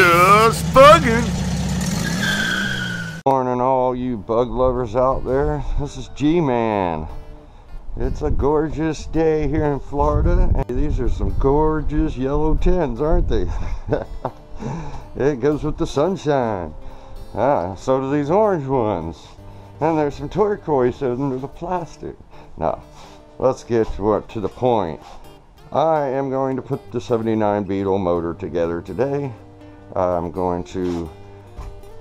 Just Buggin. Morning, all you bug lovers out there. This is G-Man. It's a gorgeous day here in Florida. And these are some gorgeous yellow tins, aren't they? it goes with the sunshine. Ah, so do these orange ones. And there's some turquoise under the plastic. Now, let's get to, to the point. I am going to put the 79 Beetle motor together today. I'm going to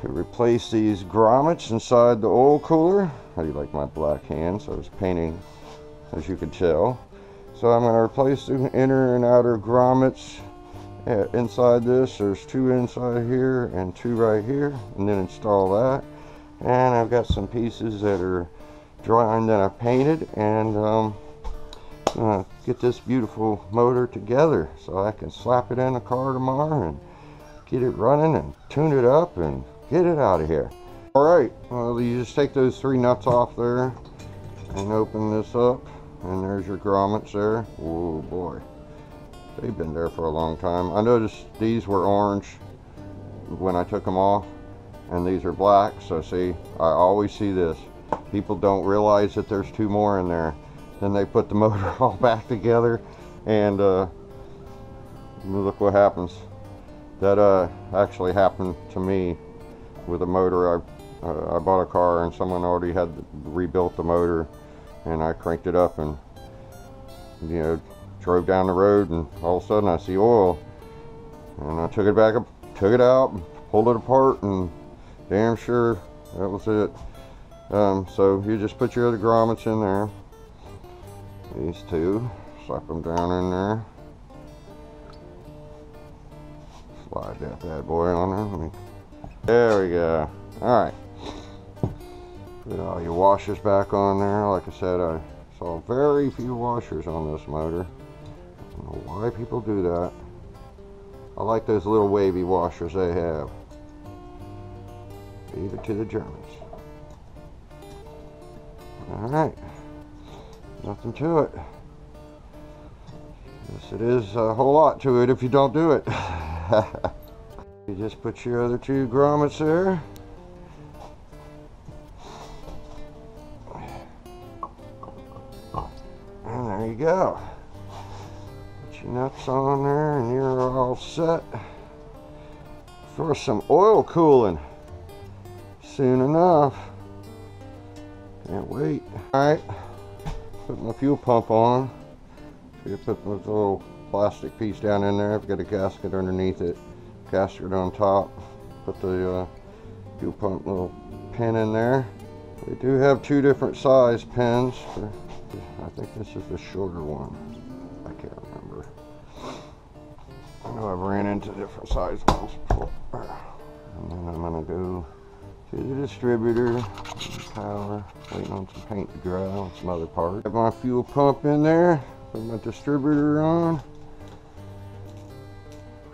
replace these grommets inside the oil cooler. How do you like my black hands? I was painting, as you can tell. So I'm going to replace the inner and outer grommets uh, inside this. There's two inside here and two right here. And then install that. And I've got some pieces that are drying that I painted. And um, get this beautiful motor together so I can slap it in the car tomorrow and get it running and tune it up and get it out of here. All right, well, you just take those three nuts off there and open this up and there's your grommets there. Oh boy, they've been there for a long time. I noticed these were orange when I took them off and these are black. So see, I always see this. People don't realize that there's two more in there. Then they put the motor all back together and uh, look what happens. That uh, actually happened to me with a motor. I, uh, I bought a car and someone already had rebuilt the motor and I cranked it up and you know drove down the road and all of a sudden I see oil and I took it back up, took it out, pulled it apart and damn sure that was it. Um, so you just put your other grommets in there these two slap them down in there slide that bad boy on there. There we go. All right. Put all your washers back on there. Like I said I saw very few washers on this motor. I don't know why people do that. I like those little wavy washers they have. Leave it to the Germans. All right. Nothing to it. Yes, it is a whole lot to it if you don't do it. you just put your other two grommets there. And there you go. Put your nuts on there and you're all set for some oil cooling soon enough. Can't wait. All right put my fuel pump on. Put this little plastic piece down in there. I've got a gasket underneath it, gasket on top. Put the uh, fuel pump little pin in there. They do have two different size pins. I think this is the shorter one. I can't remember. I know I've ran into different size ones before. And then I'm gonna go to the distributor, power, waiting on some paint to dry on some other parts. Have my fuel pump in there, put my distributor on.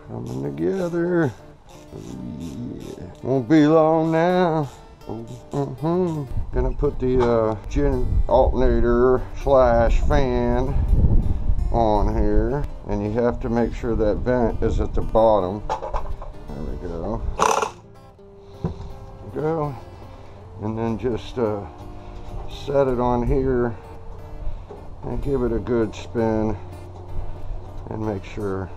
Coming together. yeah. Won't be long now. Mm -hmm. Gonna put the uh, gen alternator slash fan on here. And you have to make sure that vent is at the bottom. There we go go and then just uh, set it on here and give it a good spin and make sure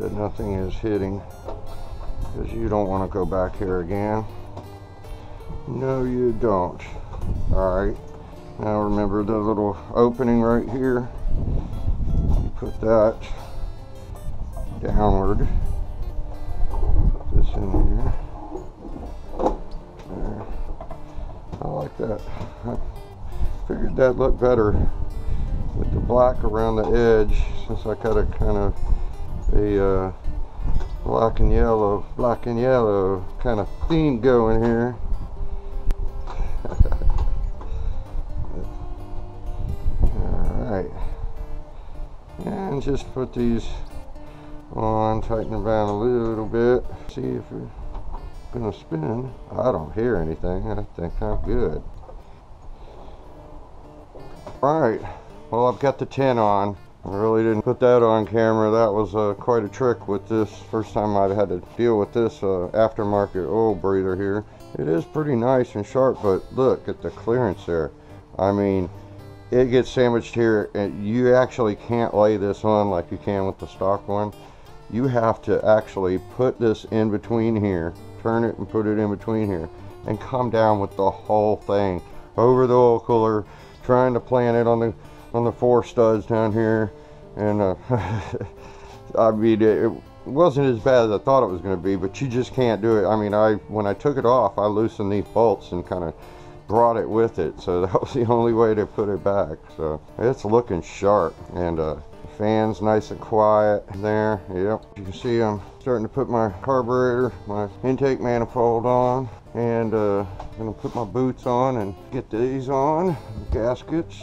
that nothing is hitting because you don't want to go back here again. No you don't. All right now remember the little opening right here? You put that downward. Put this in here. I like that. I figured that looked better with the black around the edge since I got a kind of a uh, black and yellow, black and yellow kind of theme going here. Alright. And just put these on, tighten them down a little bit. See if we're gonna spin. I don't hear anything. I think I'm good. Alright, well I've got the tin on I really didn't put that on camera. That was uh, quite a trick with this. First time I'd had to deal with this uh, aftermarket oil breather here. It is pretty nice and sharp, but look at the clearance there. I mean, it gets sandwiched here and you actually can't lay this on like you can with the stock one. You have to actually put this in between here, turn it and put it in between here and come down with the whole thing over the oil cooler, trying to plant it on the on the four studs down here. And uh, I mean, it, wasn't as bad as I thought it was going to be, but you just can't do it. I mean, I when I took it off, I loosened these bolts and kind of brought it with it. So that was the only way to put it back. So it's looking sharp and uh, fans nice and quiet there. Yep. You can see I'm starting to put my carburetor, my intake manifold on and uh, I'm gonna put my boots on and get these on, gaskets.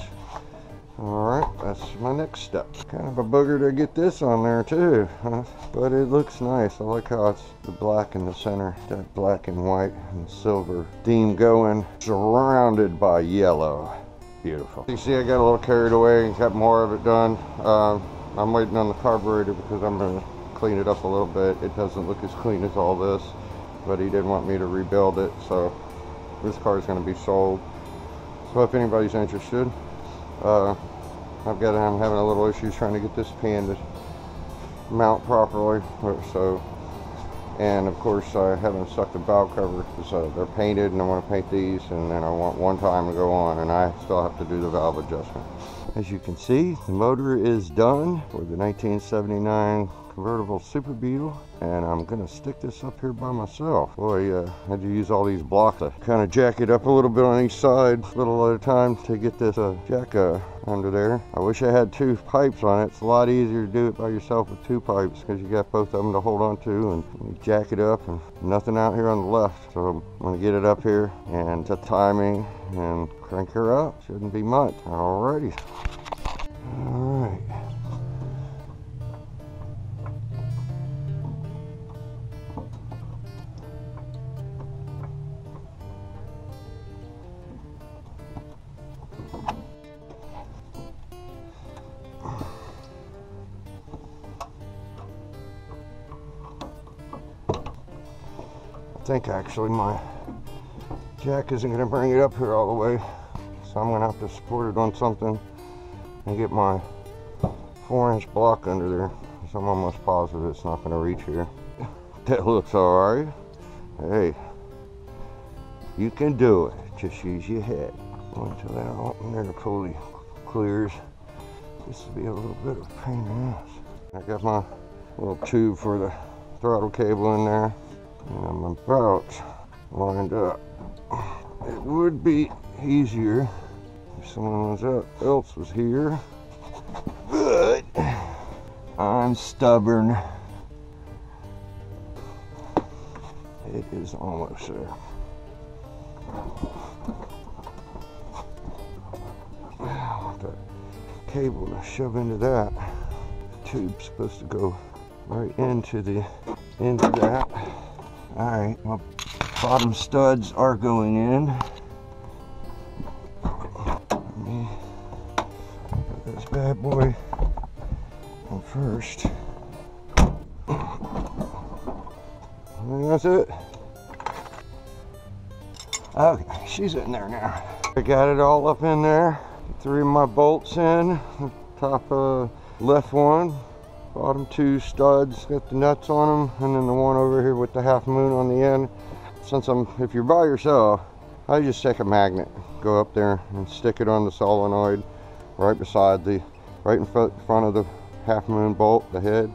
All right, that's my next step. Kind of a booger to get this on there too, huh? but it looks nice. I like how it's the black in the center, that black and white and silver theme going, surrounded by yellow. Beautiful. You see I got a little carried away and got more of it done. Uh, I'm waiting on the carburetor because I'm gonna clean it up a little bit. It doesn't look as clean as all this, but he didn't want me to rebuild it, so this car is gonna be sold. So if anybody's interested, uh, I've got I'm having a little issues trying to get this pan to mount properly so. And of course I haven't stuck the valve cover because uh, they're painted and I want to paint these and then I want one time to go on and I still have to do the valve adjustment. As you can see the motor is done for the 1979 convertible Super Beetle and I'm gonna stick this up here by myself. Boy, uh, I had to use all these blocks to kind of jack it up a little bit on each side, a little at a time to get this uh, jack uh, under there. I wish I had two pipes on it. It's a lot easier to do it by yourself with two pipes because you got both of them to hold on to and jack it up and nothing out here on the left. So I'm gonna get it up here and the timing and crank her up. Shouldn't be much. Alrighty. All think actually my jack isn't going to bring it up here all the way. So I'm going to have to support it on something and get my four inch block under there. So I'm almost positive it's not going to reach here. that looks alright. Hey, you can do it. Just use your head. Until that all there clears. This will be a little bit of pain in the ass. I got my little tube for the throttle cable in there. I'm about lined up. It would be easier if someone else was here, but I'm stubborn. It is almost there. That cable to shove into that. The tube's supposed to go right into the into that. All right, well, bottom studs are going in. This bad boy on first. And that's it. Okay, she's in there now. I got it all up in there. Three of my bolts in, top uh, left one, bottom two studs got the nuts on them and then the one over here with the half moon on the end. Since i'm if you're by yourself i just take a magnet go up there and stick it on the solenoid right beside the right in front of the half moon bolt the head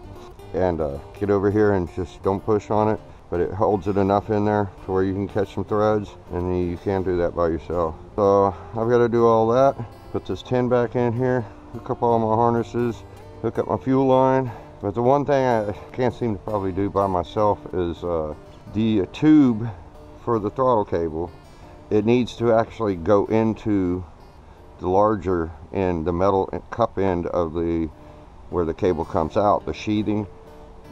and uh, get over here and just don't push on it. But it holds it enough in there to where you can catch some threads and you can do that by yourself. So i've got to do all that put this tin back in here hook up all my harnesses hook up my fuel line. But the one thing I can't seem to probably do by myself is uh, the tube for the throttle cable. It needs to actually go into the larger end, the metal cup end of the where the cable comes out, the sheathing.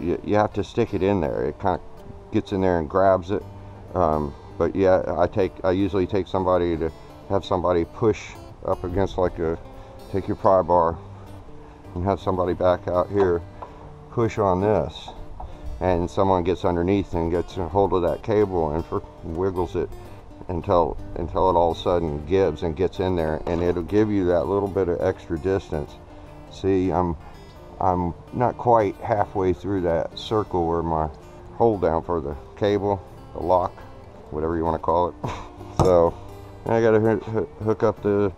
You, you have to stick it in there. It kind of gets in there and grabs it. Um, but yeah, I take I usually take somebody to have somebody push up against like a take your pry bar and have somebody back out here push on this. And someone gets underneath and gets a hold of that cable and for, wiggles it until until it all of a sudden gives and gets in there. And it'll give you that little bit of extra distance. See I'm I'm not quite halfway through that circle where my hold down for the cable the lock whatever you want to call it. So I got to hook up the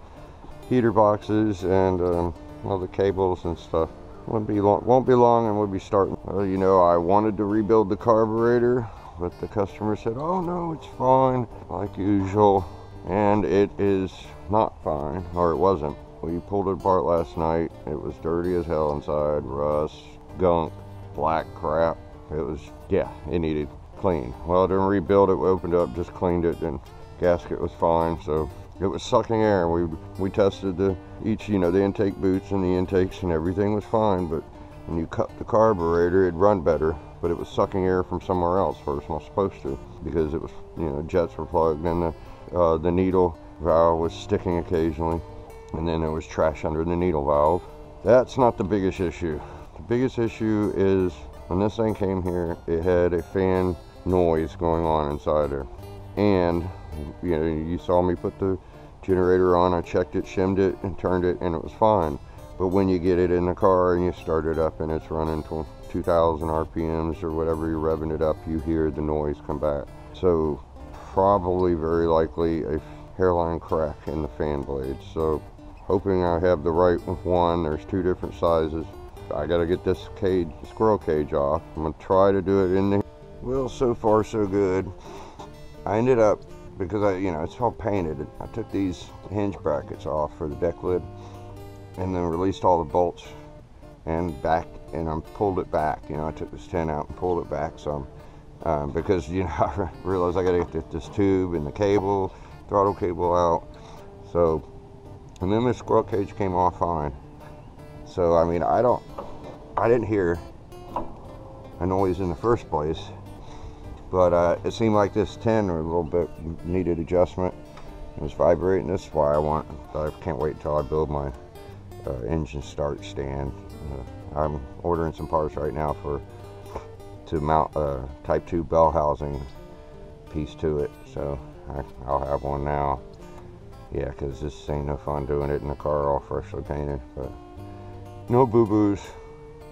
heater boxes and um, all the cables and stuff. Won't be long won't be long and we'll be starting. Well you know I wanted to rebuild the carburetor but the customer said oh no it's fine like usual. And it is not fine or it wasn't. We pulled it apart last night. It was dirty as hell inside rust gunk black crap. It was yeah it needed clean well didn't rebuild it we opened it up just cleaned it and gasket was fine so it was sucking air. We we tested the each you know the intake boots and the intakes and everything was fine but when you cut the carburetor it'd run better. But it was sucking air from somewhere else where it's not supposed to because it was you know jets were plugged and the uh, the needle valve was sticking occasionally and then there was trash under the needle valve. That's not the biggest issue. The biggest issue is when this thing came here it had a fan noise going on inside there and you know you saw me put the generator on I checked it shimmed it and turned it and it was fine. But when you get it in the car and you start it up and it's running 2000 RPMs or whatever you're revving it up you hear the noise come back. So probably very likely a hairline crack in the fan blade. So hoping I have the right one. There's two different sizes. I gotta get this cage squirrel cage off. I'm gonna try to do it in the well so far so good. I ended up because I, you know, it's all painted. I took these hinge brackets off for the deck lid and then released all the bolts and back and I pulled it back. You know, I took this tin out and pulled it back some um, because, you know, I realized I got to get this tube and the cable, throttle cable out. So, and then the squirrel cage came off fine. So, I mean, I don't, I didn't hear a noise in the first place but uh, it seemed like this tin a little bit needed adjustment. It was vibrating. This is why I want I can't wait until I build my uh, engine start stand. Uh, I'm ordering some parts right now for to mount a type 2 bell housing piece to it. So I, I'll have one now. Yeah because this ain't no fun doing it in the car all freshly painted but no boo-boos.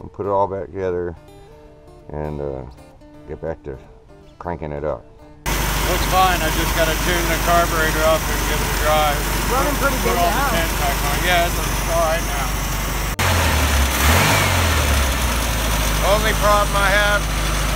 I'll put it all back together and uh, get back to cranking it up. Looks fine. I just got to tune the carburetor up and give it a drive. It's running pretty good all now. The back on. Yeah, it's all right now. Only problem I have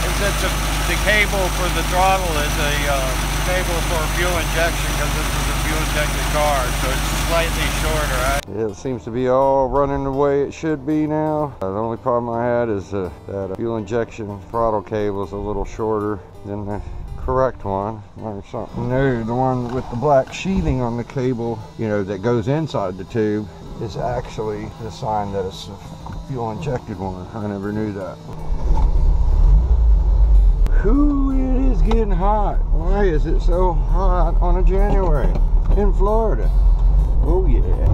is that the, the cable for the throttle is a uh, cable for fuel injection because this is a fuel injected car, so it's slightly shorter. Right? It seems to be all running the way it should be now. Uh, the only problem I had is uh, that fuel injection throttle cable is a little shorter than the correct one or something new. The one with the black sheathing on the cable, you know, that goes inside the tube is actually the sign that it's a fuel injected one. I never knew that. Whew, is getting hot. Why is it so hot on a January in Florida? Oh yeah.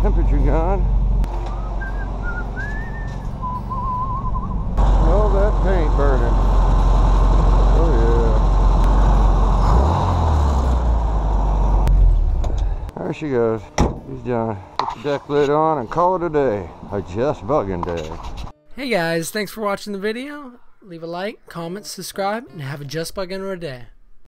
Temperature gun. Smell that paint burning. Oh yeah. There she goes. He's done. Put the deck lid on and call it a day. A just buggin day. Hey guys, thanks for watching the video. Leave a like, comment, subscribe, and have a just buggin day.